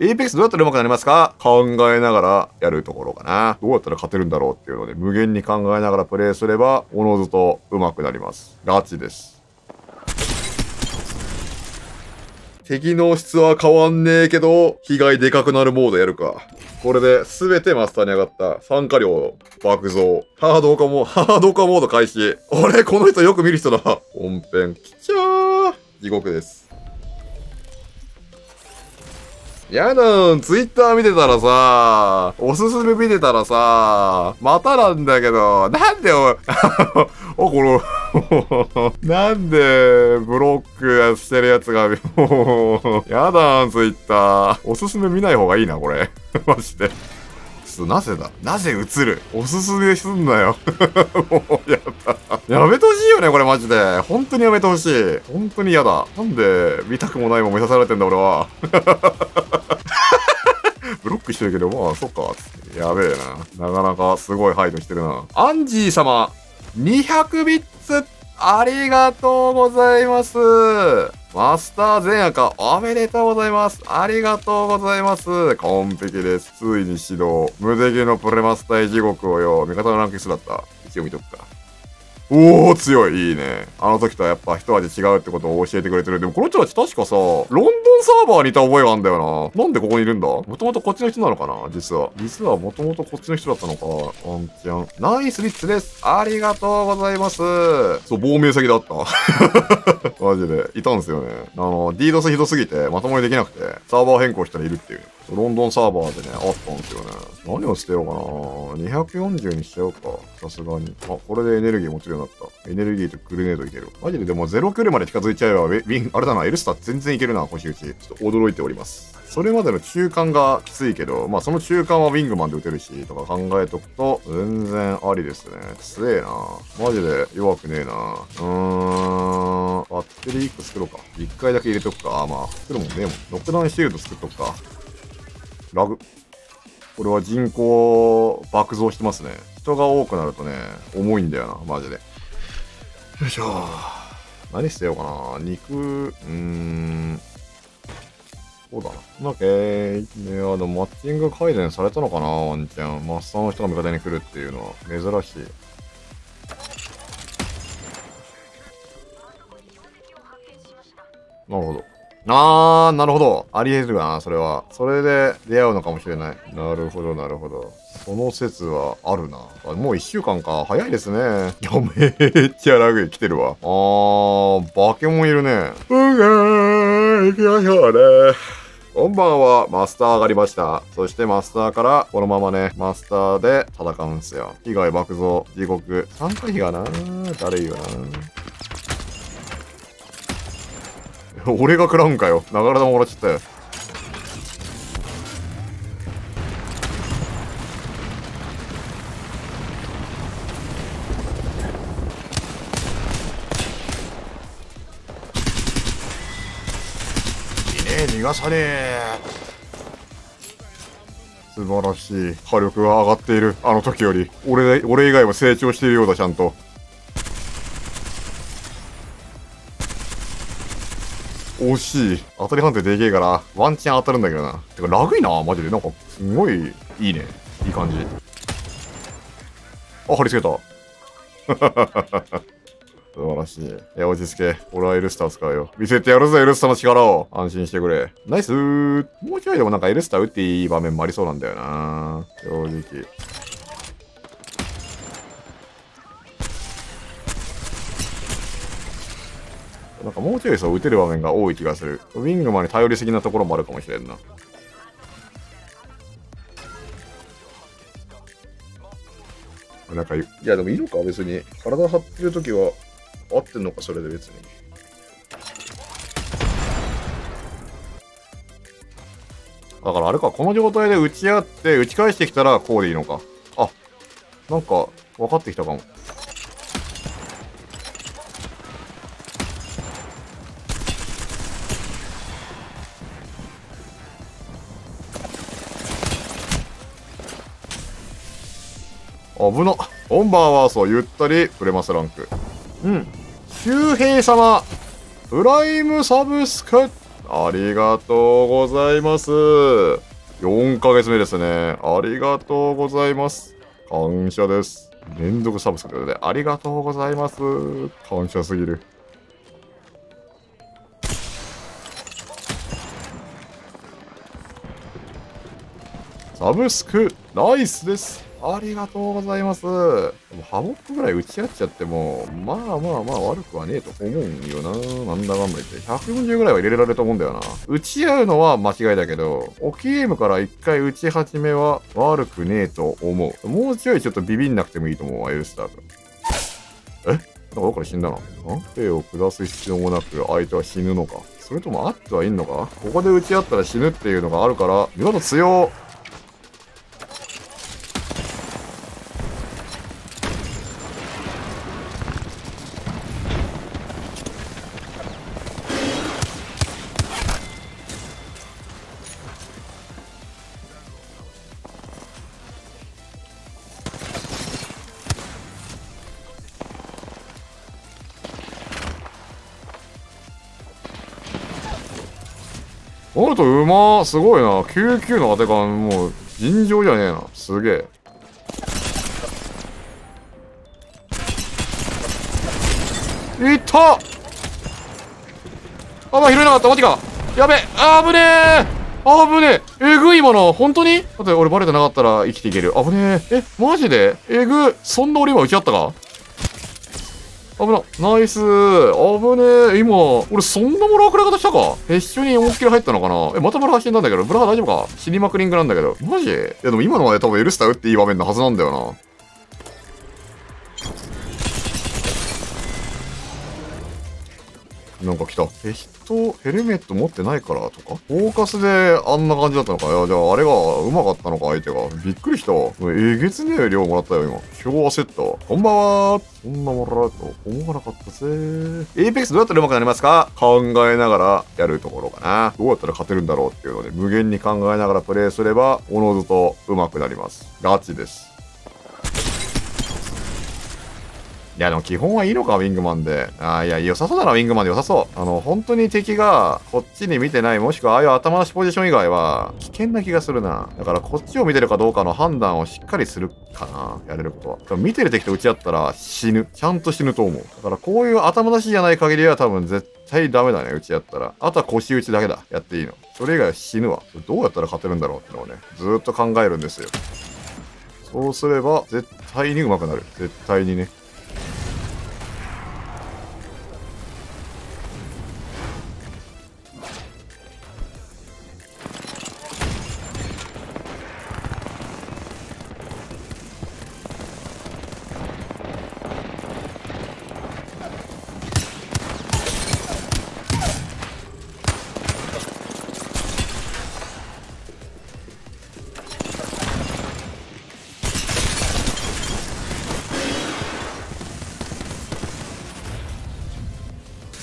エイペックスどうやったら上手くなりますか？考えながらやるところかな。どうやったら勝てるんだろうっていうので、無限に考えながらプレイすれば、おのずと上手くなります。ガチです。敵の質は変わんねえけど、被害でかくなるモードやるか。これで全てマスターに上がった参加料爆増。ハード化も、ハード化モード開始。俺、この人よく見る人だ。本編、きちゃー。地獄です。やだん、ツイッター見てたらさ、おすすめ見てたらさ、またなんだけど、なんでお、あ、この、なんで、ブロックしてるやつが、もう、やだん、ツイッター。おすすめ見ない方がいいな、これ。マジで。ちょっとなぜだ？なぜ映る？おすすめすんなよ。もう、やだ。やめてほしいよね、これマジで。本当にやめてほしい。本当に嫌だ。なんで、見たくもないもん見さされてんだ、俺は。ブロックしてるけど、まあ、そっか。やべえな。なかなかすごい配慮してるな。アンジー様、200ビッツ、ありがとうございます。マスター全赤、おめでとうございます。ありがとうございます。完璧です。ついに始動。無敵のプレマスター地獄をよ、味方のランクスだった。一応見とくか。おー、強い。いいね。あの時とはやっぱ一味違うってことを教えてくれてる。でもこの人たち確かさ、ロンドンサーバーにいた覚えがあんだよな。なんでここにいるんだ？もともとこっちの人なのかな？実は。実はもともとこっちの人だったのか。ワンちゃん。ナイスリッツです。ありがとうございます。そう、亡命先だった。マジで。いたんですよね。あの、DDoS ひどすぎてまともにできなくて、サーバー変更したらいるっていう。ロンドンサーバーでね、あったんですよね。何を捨てようかな240にしちゃおうか。さすがに。あ、これでエネルギー持ちるようになった。エネルギーとグレネードいける。マジででもゼロ距離まで近づいちゃえば、ウィン、あれだな、エルスター全然いけるな、星打ち。ちょっと驚いております。それまでの中間がきついけど、まあその中間はウィングマンで打てるし、とか考えとくと、全然ありですね。強えな。マジで弱くねえな。うーん。バッテリー1個作ろうか。1回だけ入れとくか。あまあ、作るもんねえもん。ノックダウンシールド作っとくか。ラグ。これは人口爆増してますね。人が多くなるとね、重いんだよな、マジで。よいしょ。何捨てようかな。肉、うーん。そうだな。なんか、えー、ね、あの、マッチング改善されたのかな、ワンちゃん。マッサーの人が味方に来るっていうのは珍しい。なるほど。あー、なるほど。あり得るな、それは。それで出会うのかもしれない。なるほど、なるほど。その説はあるな。もう一週間か。早いですね。いや、めっちゃラグ来てるわ。あー、バケモンいるね。うがー、行きましょうね。こんばんは、マスター上がりました。そしてマスターから、このままね、マスターで戦うんすよ。被害爆増、地獄。参加費がな誰言うな俺が食らうんかよ。ながら玉もらっちゃったよ。逃がさねえ。素晴らしい。火力が上がっている。あの時より。俺、俺以外も成長しているようだ、ちゃんと。惜しい。当たり判定でけえから、ワンチャン当たるんだけどな。てか、ラグいな、マジで。なんか、すごい、いいね。いい感じ。あ、貼り付けた。素晴らしい。いや、落ち着け。俺はエルスター使うよ。見せてやるぞ、エルスターの力を。安心してくれ。ナイスー。もうちょいでもなんかエルスター打っていい場面もありそうなんだよな。正直。なんかもうちょいそう打てる場面が多い気がする。ウィングマンに頼りすぎなところもあるかもしれんな。なんか、いやでもいいのか別に。体張ってるときは合ってんのかそれで別に。だからあれか、この状態で打ち合って打ち返してきたらこうでいいのか。あ、なんか分かってきたかも。危な。ボンバーワースをゆったり触れますランク。うん。周平様、プライムサブスク、ありがとうございます。4ヶ月目ですね。ありがとうございます。感謝です。連続サブスクということで、ありがとうございます。感謝すぎる。サブスク、ナイスです。ありがとうございます。でもハボックぐらい打ち合っちゃっても、まあまあまあ悪くはねえと思うんよな。なんだかんだ言って。140ぐらいは入れられると思うんだよな。打ち合うのは間違いだけど、オキゲームから一回打ち始めは悪くねえと思う。もうちょいちょっとビビんなくてもいいと思うわ、エルスター君。え？なんかどっから死んだな。手を下す必要もなく相手は死ぬのか。それともあってはいんのかここで打ち合ったら死ぬっていうのがあるから、見事強おるとうま、すごいな。99の当て感、もう、尋常じゃねえな。すげえ。いったあ、まあ、拾えなかった。マジか。やべ。あぶねえ。あぶねえ。えぐいもの。本当に？だって俺バレてなかったら生きていける。あぶねえ。え、マジで？えぐ。そんな俺今打ち合ったか？危な。ナイス危ねえ。今、俺そんなもらうくらい方したか？一緒に思いっきり入ったのかな？え、またブラハ死んだんだけど、ブラハ大丈夫か？死にまくりんぐなんだけど。マジ？いやでも今のまで多分エルスター打っていい場面のはずなんだよな。なんか来た。え、人、ヘルメット持ってないからとか？フォーカスであんな感じだったのか？いや、じゃああれが上手かったのか、相手が。びっくりした。えげつねえ量もらったよ、今。今日焦った。こんばんはそんなもらうと思わなかったぜ。エイペックスどうやったら上手くなりますか？考えながらやるところかな。どうやったら勝てるんだろうっていうので、無限に考えながらプレイすれば、おのずと上手くなります。ガチです。や、でも基本はいいのか、ウィングマンで。ああ、いや、良さそうだな、ウィングマンで良さそう。あの、本当に敵がこっちに見てない、もしくはああいう頭出しポジション以外は、危険な気がするな。だから、こっちを見てるかどうかの判断をしっかりするかな。やれることは。見てる敵と打ち合ったら死ぬ。ちゃんと死ぬと思う。だから、こういう頭出しじゃない限りは多分絶対ダメだね、打ち合ったら。あとは腰打ちだけだ。やっていいの。それ以外は死ぬわ。どうやったら勝てるんだろうってのをね、ずっと考えるんですよ。そうすれば、絶対に上手くなる。絶対にね。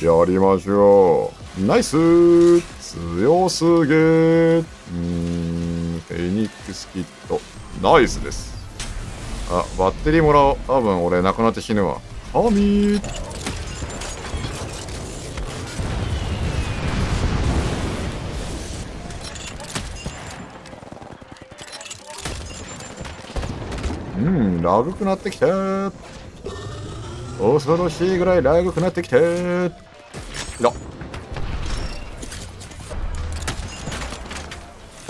やりましょう。ナイス強すげー。うん、フェニックスキット。ナイスです。あ、バッテリーもらおう。多分俺なくなって死ぬわ。ハミーうん、ラグくなってきた恐ろしいぐらいラグくなってきたや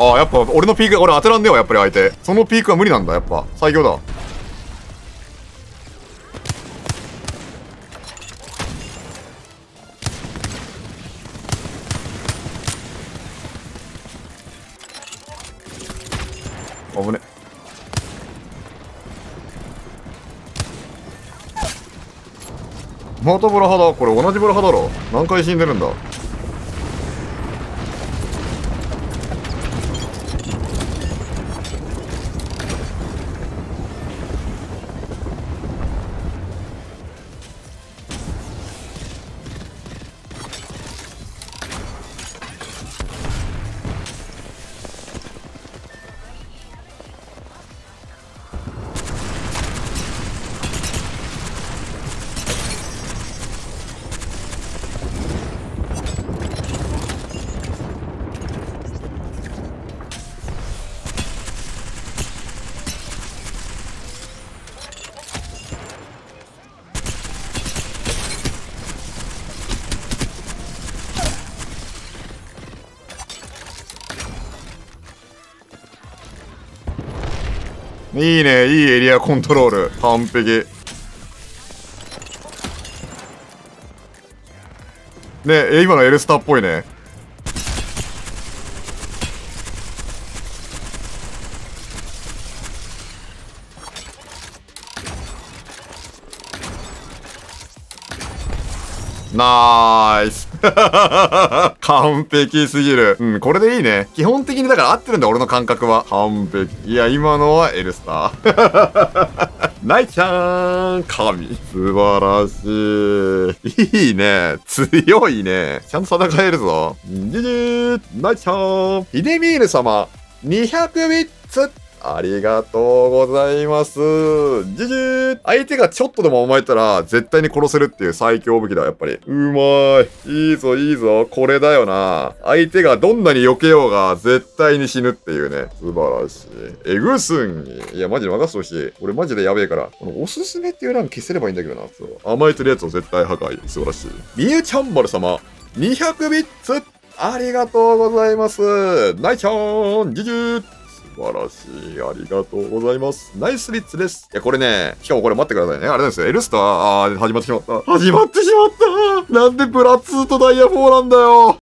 ああ、やっぱ俺のピーク、俺当てらんねえわ、やっぱり相手。そのピークは無理なんだ、やっぱ。最強だ。またブラハだ。これ同じブラハだろ。何回死んでるんだ？いいね、いいエリアコントロール。完璧。ねえ、今のエルスターっぽいね。ナイス 完璧すぎる。うん、これでいいね。基本的にだから合ってるんだ、俺の感覚は。完璧。いや、今のはエルスター。ナイちゃん神。素晴らしい。いいね。強いね。ちゃんと戦えるぞ。じじーナイちゃんヒデミール様、200ビッツありがとうございます。じじー相手がちょっとでも甘えたら、絶対に殺せるっていう最強武器だ、やっぱり。うまい。いいぞ、いいぞ。これだよな。相手がどんなに避けようが、絶対に死ぬっていうね。素晴らしい。えぐすんぎ。いや、マジで任せてほしい。俺マジでやべえから。このおすすめっていう欄消せればいいんだけどな。そう。甘えてるやつを絶対破壊。素晴らしい。みゆちゃんまる様、200ビッツありがとうございます。ナイちゃん、じじー晴らしい。ありがとうございます。ナイスビッツです。いや、これね、しかもこれ待ってくださいね。あれなんですよ。エルスター、あー、始まってしまった。始まってしまった。なんでプラ2とダイヤ4なんだよ。